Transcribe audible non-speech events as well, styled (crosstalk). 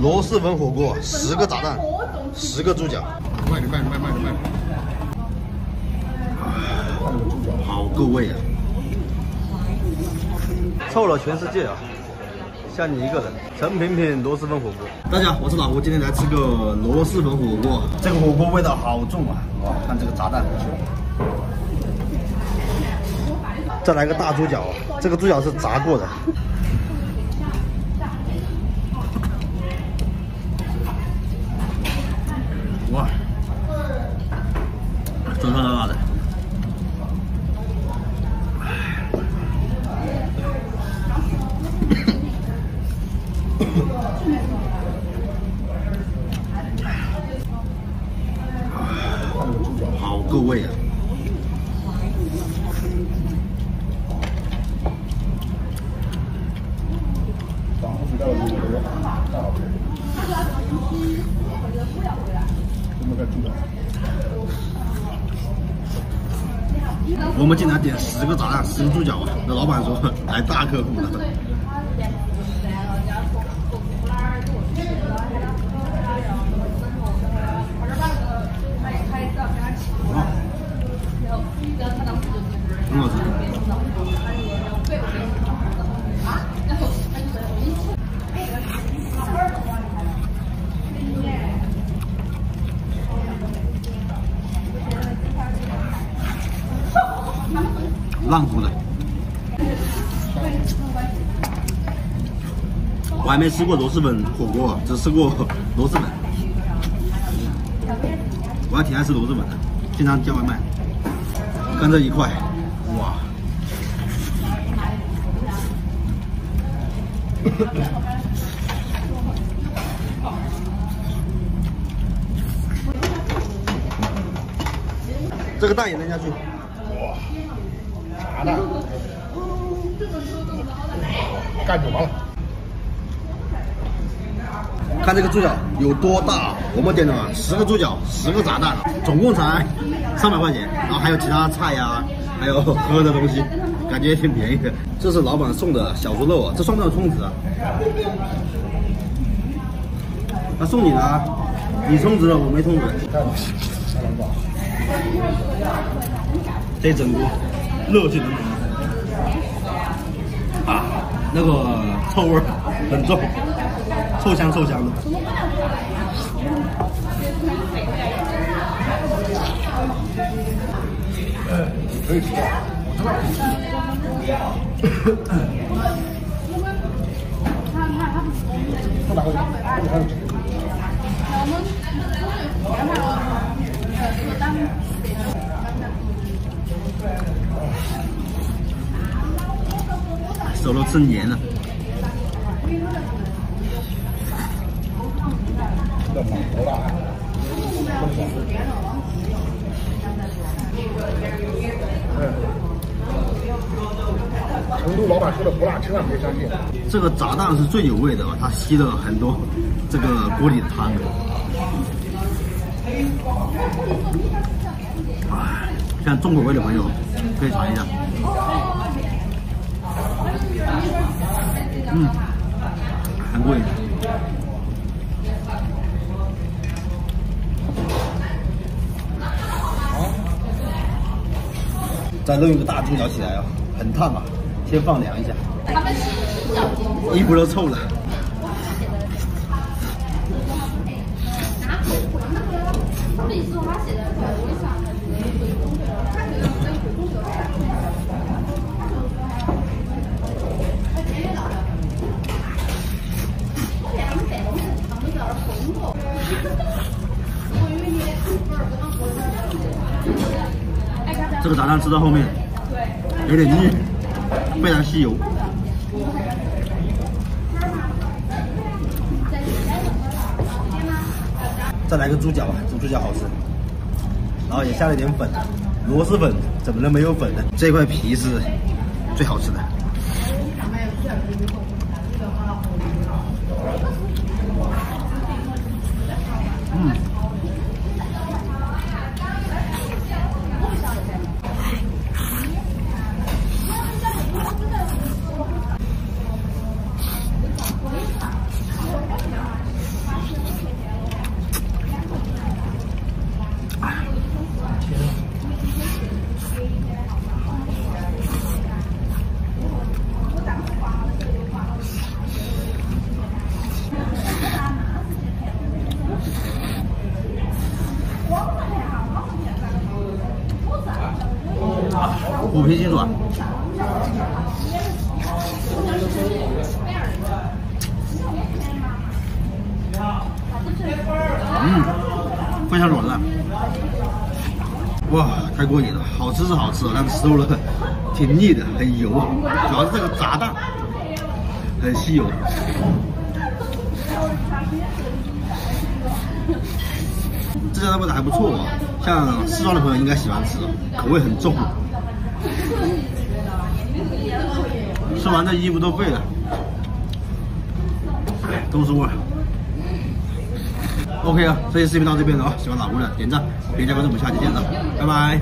螺蛳粉火锅，十个炸蛋，十个猪脚，卖点，卖点，慢点，慢点。好够味啊！臭了全世界啊！像你一个人，陈品品螺蛳粉火锅。大家，我是老吴，今天来吃个螺蛳粉火锅。这个火锅味道好重啊！哇，看这个炸弹。再来个大猪脚，这个猪脚是炸过的。酸酸辣辣的。(coughs) 好够味啊！我们我们竟然点十个炸弹，十个猪脚啊！那老板说来大客户了。很好吃。浪湖的，我还没吃过螺蛳粉火锅，只吃过螺蛳粉。我还挺爱吃螺蛳粉的，经常叫外卖。看这一块，哇！这个蛋也扔下去。哇，炸弹，干就完了。看这个猪脚有多大，我们点了十个猪脚，十个炸弹，总共才三百块钱，然后还有其他菜呀、还有喝的东西，感觉挺便宜的。这是老板送的小猪肉啊，这算不算充值啊？那送你的啊，你充值了，我没充值。这整锅热气腾腾啊，那个臭味很重，臭香臭香的。可以吃 (coughs) 啊，我知道。不拿回去，后面还有几个。手都吃黏了。这满头大汗，成都老板说的不辣，千万别相信。这个炸蛋是最有味的，它吸了很多这个锅里的汤。啊，像重口味的朋友可以尝一下。嗯，很贵。好。再弄一个大猪脚起来啊，很烫啊，先放凉一下。衣服都臭了。这个炸弹吃到后面有点腻，非常吸油。再来个猪脚吧，这猪脚好吃。然后也下了点粉，螺蛳粉怎么能没有粉呢？这块皮是最好吃的。虎皮鸡爪。嗯，非常软烂。哇，太过瘾了！好吃是好吃，但是吃多了挺腻的，很油，主要是这个炸蛋很吸油。这家的味道还不错啊，像四川的朋友应该喜欢吃，口味很重。吃完这衣服都废了，都是味。OK 啊，这期视频到这边了啊，喜欢老吴的点赞、点加关注，我们下期见了，拜拜。